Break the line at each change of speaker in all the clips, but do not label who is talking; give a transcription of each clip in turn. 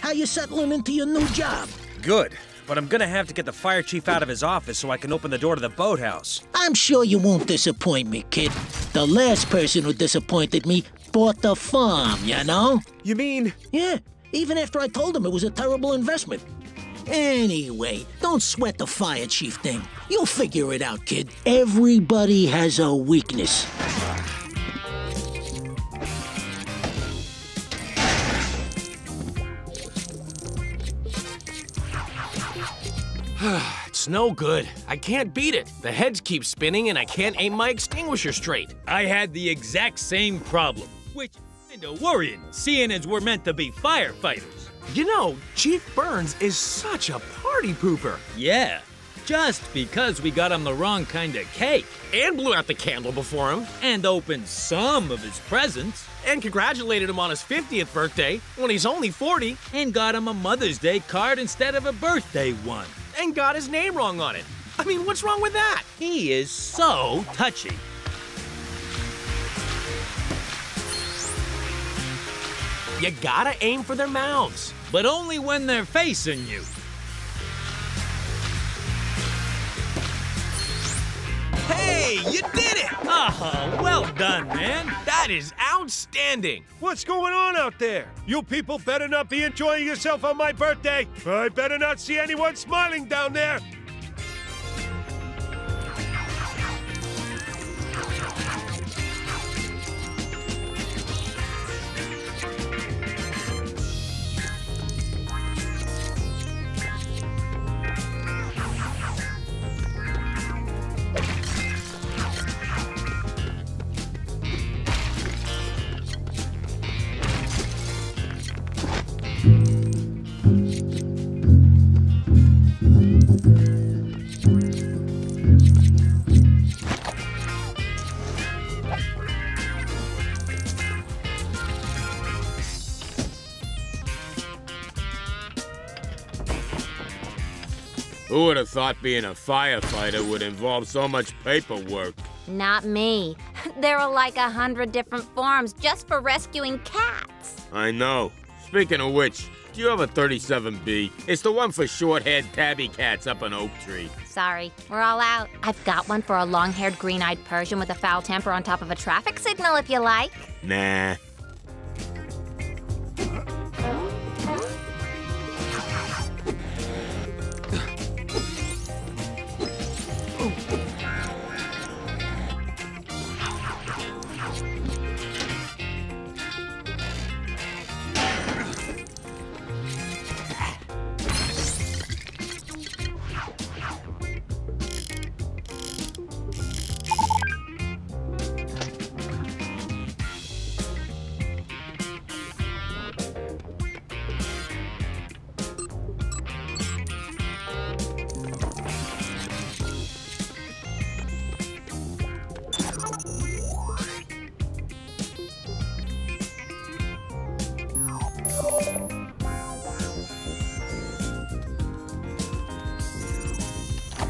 How you settling into your new job?
Good, but I'm gonna have to get the fire chief out of his office so I can open the door to the boathouse.
I'm sure you won't disappoint me, kid. The last person who disappointed me bought the farm, you know?
You mean
Yeah, even after I told him it was a terrible investment. Anyway, don't sweat the fire chief thing. You'll figure it out, kid. Everybody has a weakness.
it's no good? I can't beat it. The heads keep spinning and I can't aim my extinguisher straight.
I had the exact same problem, which kinda worrying, seeing as we're meant to be firefighters.
You know, Chief Burns is such a party pooper.
Yeah, just because we got him the wrong kind of cake
And blew out the candle before him.
and opened some of his presents
And congratulated him on his 50th birthday when he's only 40.
and got him a Mother's Day card instead of a birthday one.
And got his name wrong on it. I mean, what's wrong with that?
He is so touchy.
You gotta aim for their mouths.
But only when they're facing you.
Hey, you did it!
Ah, well done, man.
That is outstanding.
What's going on out there? You people better not be enjoying yourself on my birthday. I better not see anyone smiling down there.
Thought being a firefighter would involve so much paperwork?
Not me. There are like a hundred different forms just for rescuing cats.
I know. Speaking of which, do you have a 37B? It's the one for short-haired tabby cats up an oak tree.
Sorry, we're all out. I've got one for a long haired green eyed Persian with a foul temper on top of a traffic signal if you like.
Nah.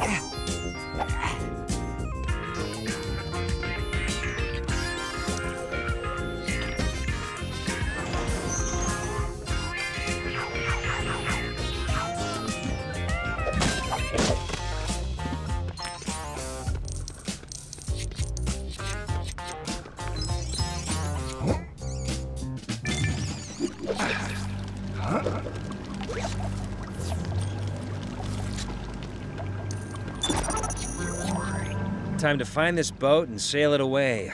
あっ。
Time to find this boat and sail it away.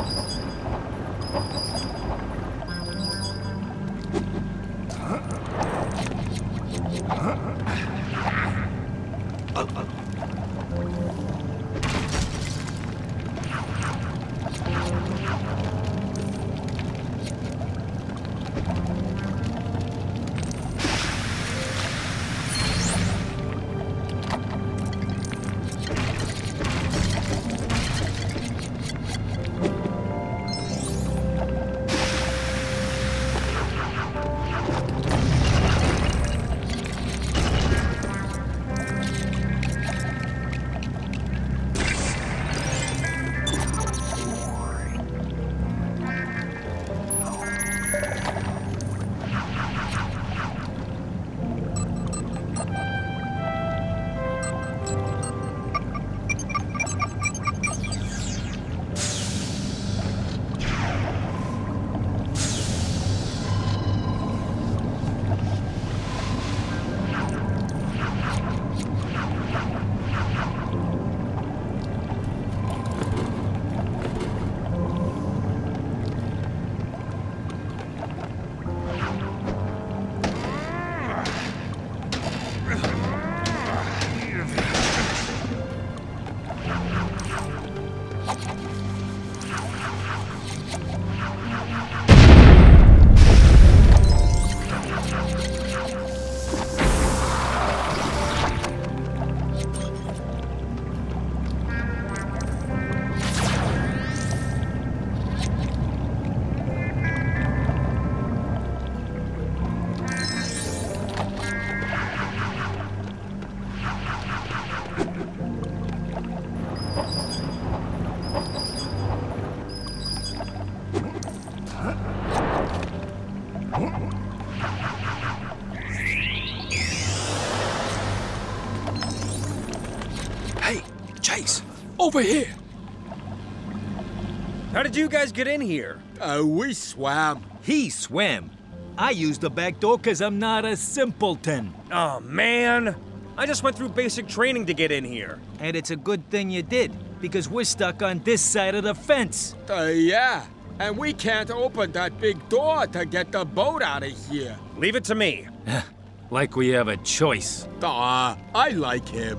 Hey, Chase, over here.
How did you guys get in here?
Uh, we swam.
He swam. I used the back door because I'm not a simpleton.
Oh, man. I just went through basic training to get in here.
And it's a good thing you did, because we're stuck on this side of the fence.
Uh, yeah. And we can't open that big door to get the boat out of here.
Leave it to me.
Like we have a choice.
Aw, I like him.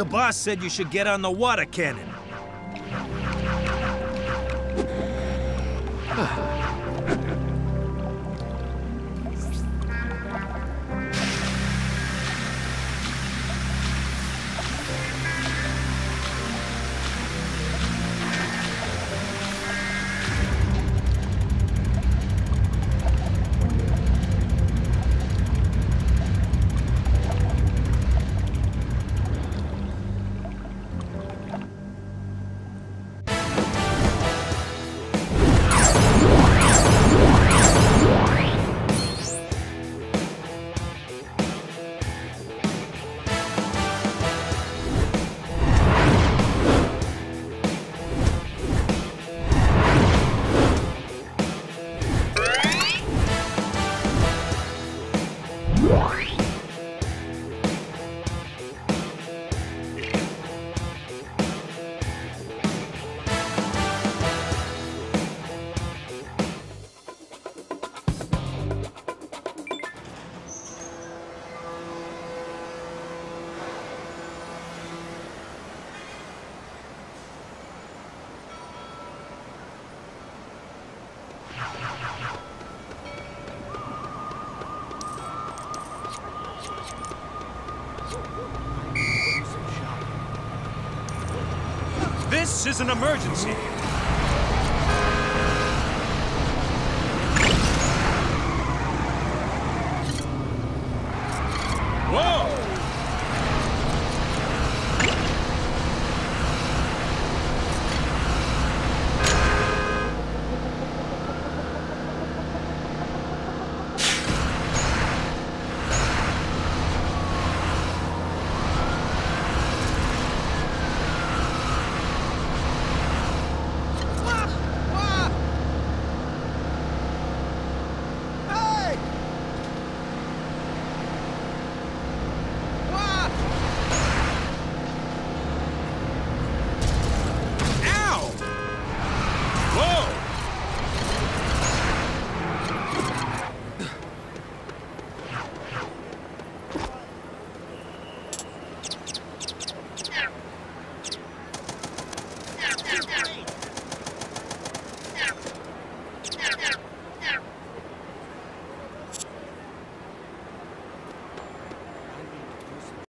The boss said you should get on the water cannon.
This is an emergency.